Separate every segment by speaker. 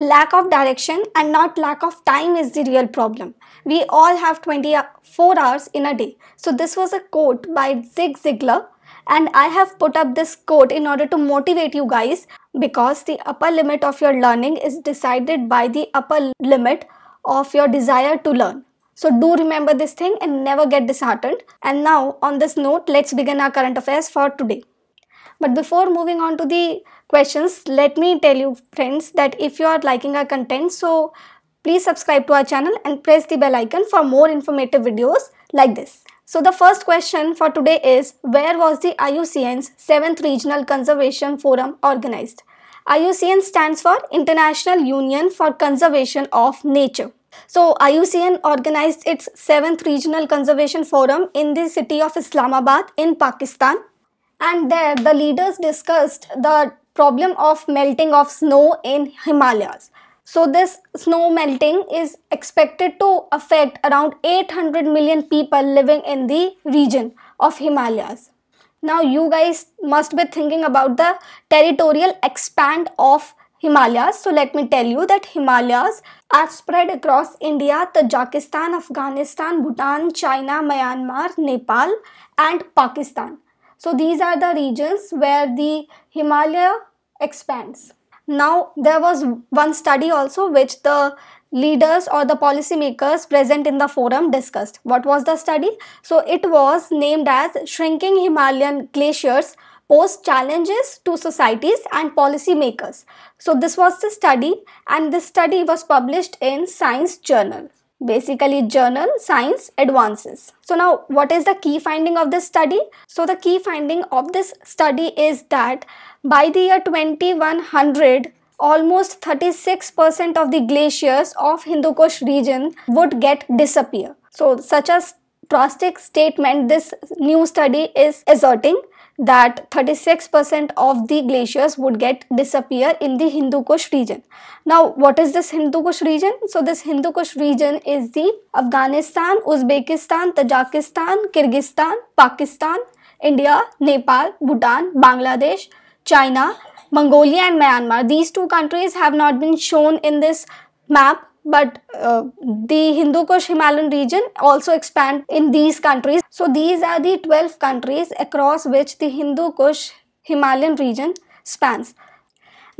Speaker 1: lack of direction and not lack of time is the real problem. We all have 24 hours in a day. So this was a quote by Zig Ziglar and I have put up this quote in order to motivate you guys because the upper limit of your learning is decided by the upper limit of your desire to learn. So do remember this thing and never get disheartened. And now on this note, let's begin our current affairs for today. But before moving on to the questions, let me tell you friends that if you are liking our content, so please subscribe to our channel and press the bell icon for more informative videos like this. So the first question for today is where was the IUCN's 7th Regional Conservation Forum organized? IUCN stands for International Union for Conservation of Nature. So IUCN organized its 7th Regional Conservation Forum in the city of Islamabad in Pakistan and there the leaders discussed the problem of melting of snow in Himalayas. So this snow melting is expected to affect around 800 million people living in the region of Himalayas. Now you guys must be thinking about the territorial expand of Himalayas. So let me tell you that Himalayas are spread across India, Tajikistan, Afghanistan, Bhutan, China, Myanmar, Nepal and Pakistan. So these are the regions where the Himalaya expands. Now there was one study also which the leaders or the policymakers present in the forum discussed. What was the study? So it was named as Shrinking Himalayan Glaciers pose challenges to societies and policymakers. So this was the study and this study was published in Science Journal basically journal science advances. So now what is the key finding of this study? So the key finding of this study is that by the year 2100 almost 36% of the glaciers of hindu kush region would get disappear. So such a drastic statement this new study is asserting that 36% of the glaciers would get disappear in the Hindu Kush region. Now, what is this Hindu Kush region? So, this Hindu Kush region is the Afghanistan, Uzbekistan, Tajikistan, Kyrgyzstan, Pakistan, India, Nepal, Bhutan, Bangladesh, China, Mongolia and Myanmar. These two countries have not been shown in this map but uh, the Hindu Kush Himalayan region also expand in these countries. So these are the 12 countries across which the Hindu Kush Himalayan region spans.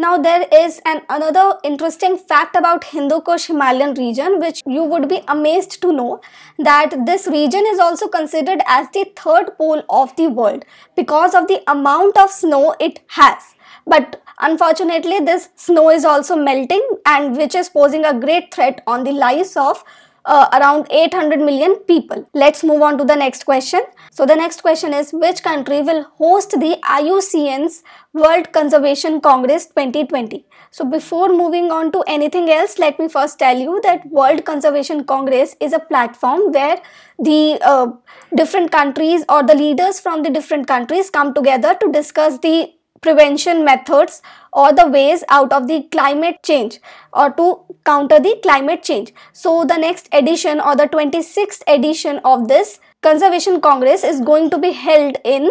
Speaker 1: Now there is an another interesting fact about Hindu Kush Himalayan region which you would be amazed to know that this region is also considered as the third pole of the world because of the amount of snow it has. But unfortunately this snow is also melting and which is posing a great threat on the lives of uh, around 800 million people. Let's move on to the next question. So the next question is which country will host the IUCN's World Conservation Congress 2020? So before moving on to anything else, let me first tell you that World Conservation Congress is a platform where the uh, different countries or the leaders from the different countries come together to discuss the prevention methods or the ways out of the climate change or to counter the climate change. So the next edition or the 26th edition of this Conservation Congress is going to be held in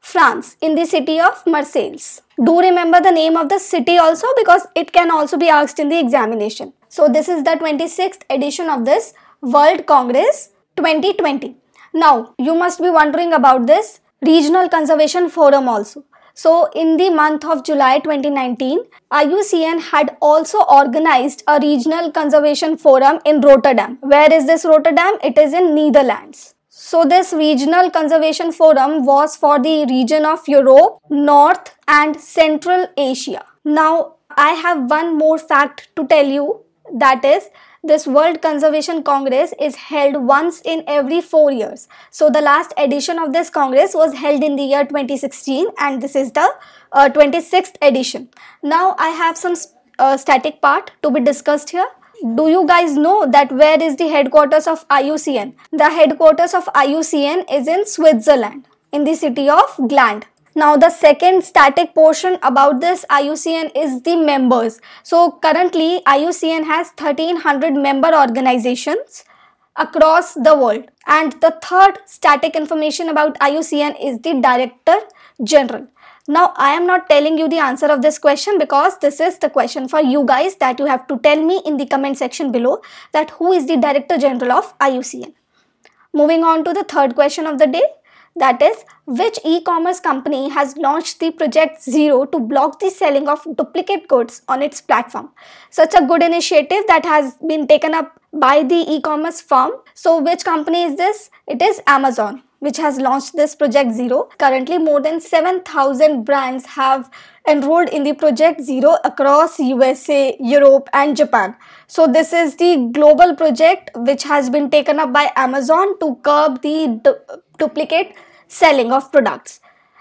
Speaker 1: France in the city of Marseille. Do remember the name of the city also because it can also be asked in the examination. So this is the 26th edition of this World Congress 2020. Now you must be wondering about this Regional Conservation Forum also. So in the month of July 2019, IUCN had also organized a regional conservation forum in Rotterdam. Where is this Rotterdam? It is in Netherlands. So this regional conservation forum was for the region of Europe, North and Central Asia. Now I have one more fact to tell you that is this World Conservation Congress is held once in every four years. So the last edition of this Congress was held in the year 2016 and this is the uh, 26th edition. Now I have some uh, static part to be discussed here. Do you guys know that where is the headquarters of IUCN? The headquarters of IUCN is in Switzerland in the city of Gland. Now the second static portion about this IUCN is the members. So currently IUCN has 1300 member organizations across the world. And the third static information about IUCN is the Director General. Now I am not telling you the answer of this question because this is the question for you guys that you have to tell me in the comment section below that who is the Director General of IUCN. Moving on to the third question of the day that is which e-commerce company has launched the project zero to block the selling of duplicate goods on its platform? Such a good initiative that has been taken up by the e-commerce firm. So which company is this? It is amazon which has launched this project zero. Currently more than 7000 brands have enrolled in the project zero across usa europe and japan. So this is the global project which has been taken up by amazon to curb the du- duplicate selling of products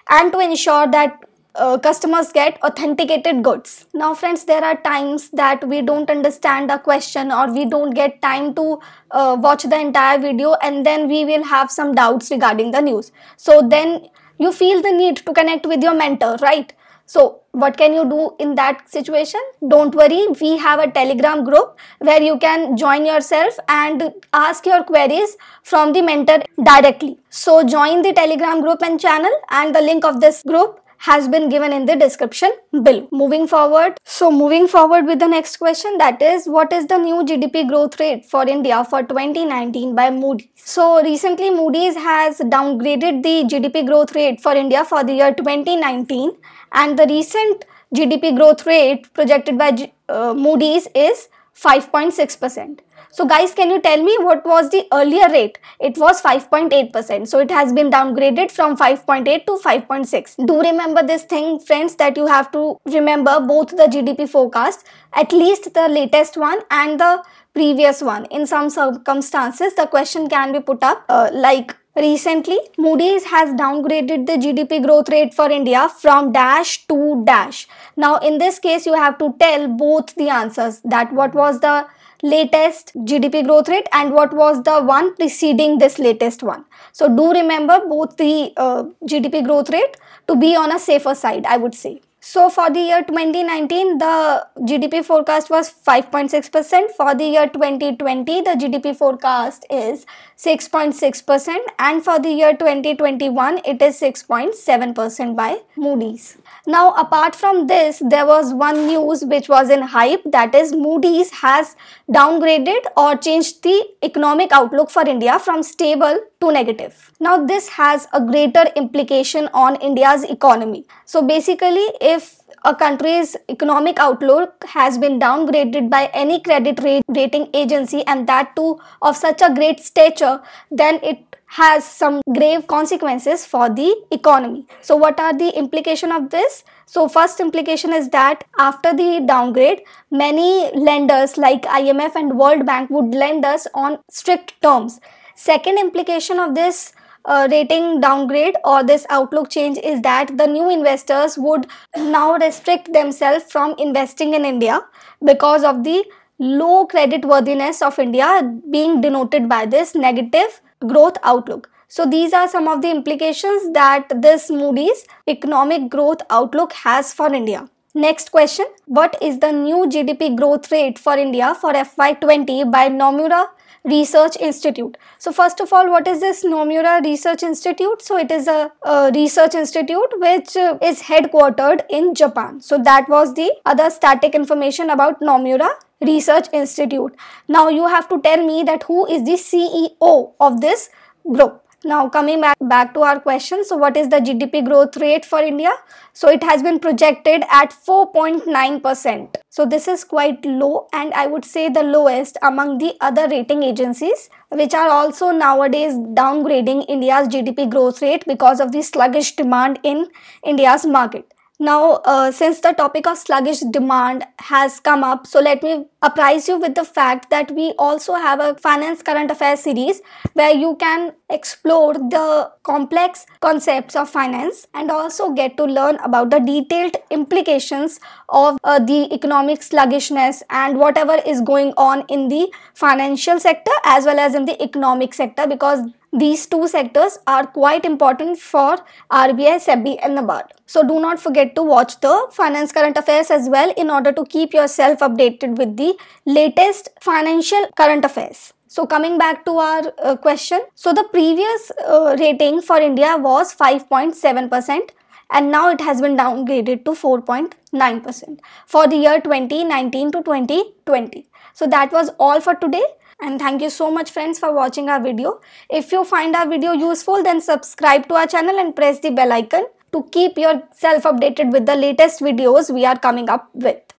Speaker 1: and to ensure that uh, customers get authenticated goods. Now friends, there are times that we don't understand a question or we don't get time to uh, watch the entire video and then we will have some doubts regarding the news. So then you feel the need to connect with your mentor, right? So what can you do in that situation? Don't worry, we have a telegram group where you can join yourself and ask your queries from the mentor directly. So join the telegram group and channel and the link of this group has been given in the description below. Moving forward, so moving forward with the next question that is what is the new GDP growth rate for India for 2019 by Moody's? So recently Moody's has downgraded the GDP growth rate for India for the year 2019 and the recent GDP growth rate projected by uh, Moody's is 5.6%. So guys, can you tell me what was the earlier rate? It was 5.8%. So it has been downgraded from 5.8 to 5.6. Do remember this thing friends that you have to remember both the GDP forecast, at least the latest one and the previous one. In some circumstances, the question can be put up uh, like Recently, Moody's has downgraded the GDP growth rate for India from dash to dash. Now, in this case, you have to tell both the answers that what was the latest GDP growth rate and what was the one preceding this latest one. So, do remember both the uh, GDP growth rate to be on a safer side, I would say. So for the year 2019, the GDP forecast was 5.6%. For the year 2020, the GDP forecast is 6.6% and for the year 2021, it is 6.7% by Moody's. Now apart from this, there was one news which was in hype that is Moody's has downgraded or changed the economic outlook for India from stable to negative. Now this has a greater implication on India's economy. So basically if a country's economic outlook has been downgraded by any credit rating agency and that too of such a great stature then it has some grave consequences for the economy. So what are the implication of this? So first implication is that after the downgrade, many lenders like IMF and World Bank would lend us on strict terms. Second implication of this uh, rating downgrade or this outlook change is that the new investors would now restrict themselves from investing in India because of the low credit worthiness of India being denoted by this negative growth outlook. So these are some of the implications that this Moody's economic growth outlook has for India. Next question, what is the new GDP growth rate for India for FY20 by Nomura Research Institute. So first of all, what is this Nomura Research Institute? So it is a, a research institute which uh, is headquartered in Japan. So that was the other static information about Nomura Research Institute. Now you have to tell me that who is the CEO of this group. Now coming back, back to our question, so what is the GDP growth rate for India? So it has been projected at 4.9%. So this is quite low and I would say the lowest among the other rating agencies which are also nowadays downgrading India's GDP growth rate because of the sluggish demand in India's market. Now, uh, since the topic of sluggish demand has come up, so let me apprise you with the fact that we also have a finance current affairs series where you can explore the complex concepts of finance and also get to learn about the detailed implications of uh, the economic sluggishness and whatever is going on in the financial sector as well as in the economic sector because these two sectors are quite important for RBI, SEBI and NABARD. So do not forget to watch the finance current affairs as well in order to keep yourself updated with the latest financial current affairs. So coming back to our uh, question. So the previous uh, rating for India was 5.7% and now it has been downgraded to 4.9% for the year 2019 to 2020. So that was all for today and thank you so much friends for watching our video. If you find our video useful then subscribe to our channel and press the bell icon to keep yourself updated with the latest videos we are coming up with.